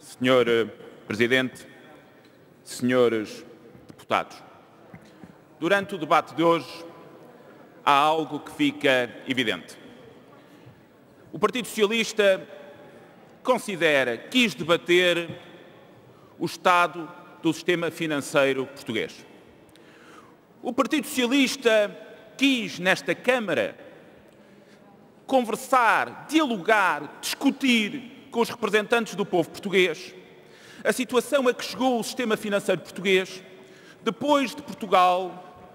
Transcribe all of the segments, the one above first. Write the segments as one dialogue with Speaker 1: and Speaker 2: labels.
Speaker 1: Senhor eh, Presidente, senhores deputados, durante o debate de hoje há algo que fica evidente. O Partido Socialista considera, quis debater o estado do sistema financeiro português. O Partido Socialista quis, nesta Câmara, conversar, dialogar, discutir com os representantes do povo português a situação a que chegou o sistema financeiro português depois de Portugal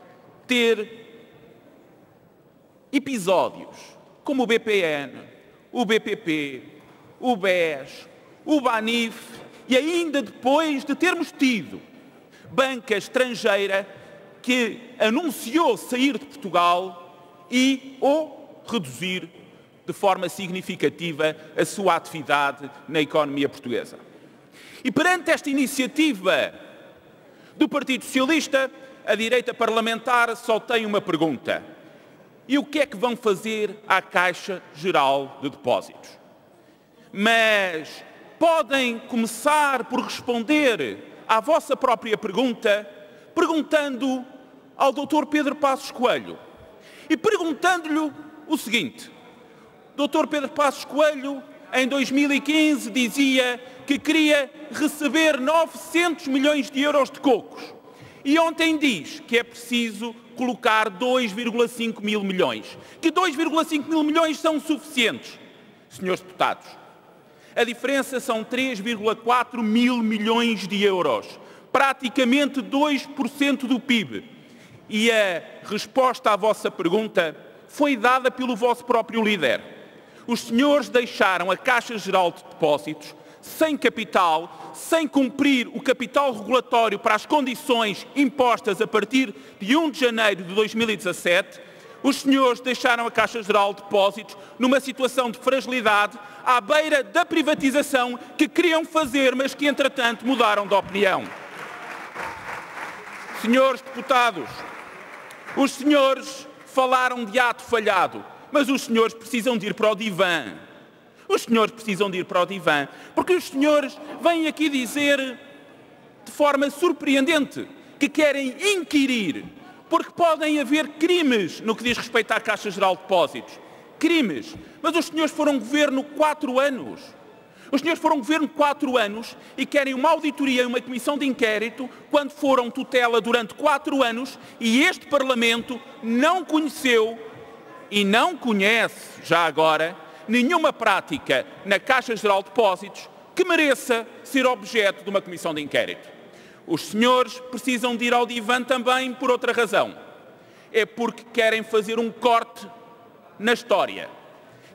Speaker 1: ter episódios como o BPN, o BPP, o BES, o BANIF e ainda depois de termos tido banca estrangeira que anunciou sair de Portugal e ou reduzir de forma significativa a sua atividade na economia portuguesa. E perante esta iniciativa do Partido Socialista, a direita parlamentar só tem uma pergunta. E o que é que vão fazer à Caixa Geral de Depósitos? Mas podem começar por responder à vossa própria pergunta, perguntando ao Dr. Pedro Passos Coelho e perguntando-lhe o seguinte: Dr. Pedro Passos Coelho, em 2015, dizia que queria receber 900 milhões de euros de cocos. E ontem diz que é preciso colocar 2,5 mil milhões. Que 2,5 mil milhões são suficientes, senhores deputados. A diferença são 3,4 mil milhões de euros, praticamente 2% do PIB. E a resposta à vossa pergunta foi dada pelo vosso próprio líder. Os senhores deixaram a Caixa Geral de Depósitos sem capital, sem cumprir o capital regulatório para as condições impostas a partir de 1 de janeiro de 2017, os senhores deixaram a Caixa Geral de Depósitos numa situação de fragilidade à beira da privatização que queriam fazer, mas que entretanto mudaram de opinião. Senhores deputados, os senhores falaram de ato falhado, mas os senhores precisam de ir para o divã. Os senhores precisam de ir para o divã, porque os senhores vêm aqui dizer de forma surpreendente que querem inquirir, porque podem haver crimes no que diz respeito à Caixa Geral de Depósitos. Crimes. Mas os senhores foram governo quatro anos. Os senhores foram governo quatro anos e querem uma auditoria e uma comissão de inquérito quando foram tutela durante quatro anos e este Parlamento não conheceu e não conhece, já agora, nenhuma prática na Caixa Geral de Depósitos que mereça ser objeto de uma comissão de inquérito. Os senhores precisam de ir ao divã também por outra razão. É porque querem fazer um corte na história.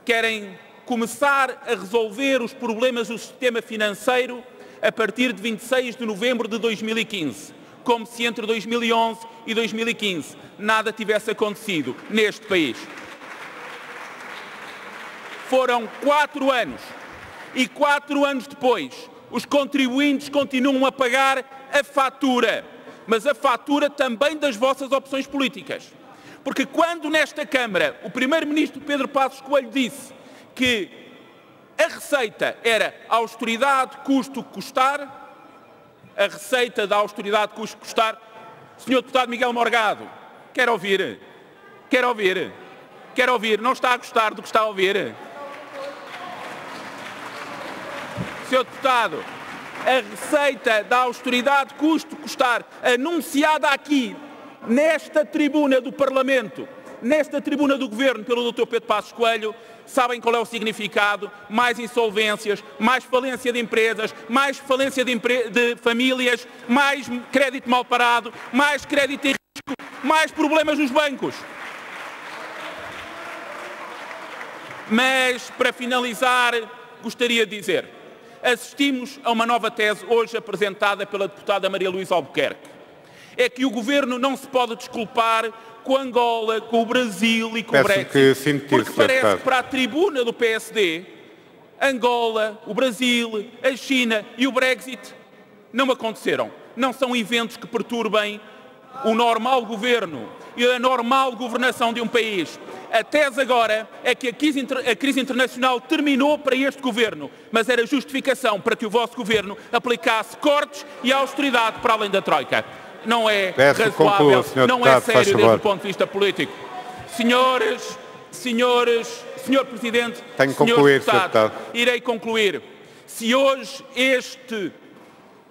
Speaker 1: Querem começar a resolver os problemas do sistema financeiro a partir de 26 de novembro de 2015, como se entre 2011 e 2015 nada tivesse acontecido neste país. Foram quatro anos. E quatro anos depois, os contribuintes continuam a pagar a fatura. Mas a fatura também das vossas opções políticas. Porque quando nesta Câmara o Primeiro-Ministro Pedro Passos Coelho disse que a receita era austeridade, custo custar, a receita da austeridade, custo custar, Senhor Deputado Miguel Morgado, quer ouvir? Quer ouvir? Quer ouvir? Não está a gostar do que está a ouvir? Sr. Deputado, a receita da austeridade custo custar, anunciada aqui, nesta tribuna do Parlamento, nesta tribuna do Governo pelo Dr. Pedro Passos Coelho, sabem qual é o significado? Mais insolvências, mais falência de empresas, mais falência de, de famílias, mais crédito mal parado, mais crédito em risco, mais problemas nos bancos. Mas, para finalizar, gostaria de dizer assistimos a uma nova tese hoje apresentada pela deputada Maria Luísa Albuquerque. É que o governo não se pode desculpar com Angola, com o Brasil e com
Speaker 2: Peço
Speaker 1: o Brexit.
Speaker 2: Que
Speaker 1: porque parece que para a tribuna do PSD, Angola, o Brasil, a China e o Brexit não aconteceram. Não são eventos que perturbem o normal governo e a normal governação de um país. A tese agora é que a crise, a crise, internacional terminou para este governo, mas era justificação para que o vosso governo aplicasse cortes e austeridade para além da Troika. Não é
Speaker 2: Peço
Speaker 1: razoável,
Speaker 2: conclua,
Speaker 1: não
Speaker 2: deputado,
Speaker 1: é sério desde o ponto de vista político. Senhores, senhores, senhor Presidente,
Speaker 2: Tenho
Speaker 1: senhores
Speaker 2: concluir,
Speaker 1: deputados,
Speaker 2: Deputado.
Speaker 1: irei concluir. Se hoje este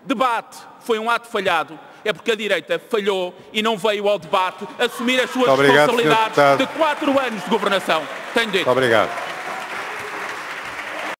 Speaker 1: debate foi um ato falhado, é porque a direita falhou e não veio ao debate assumir as suas
Speaker 2: Muito
Speaker 1: responsabilidades de quatro anos de governação. Tenho dito.
Speaker 2: Muito obrigado.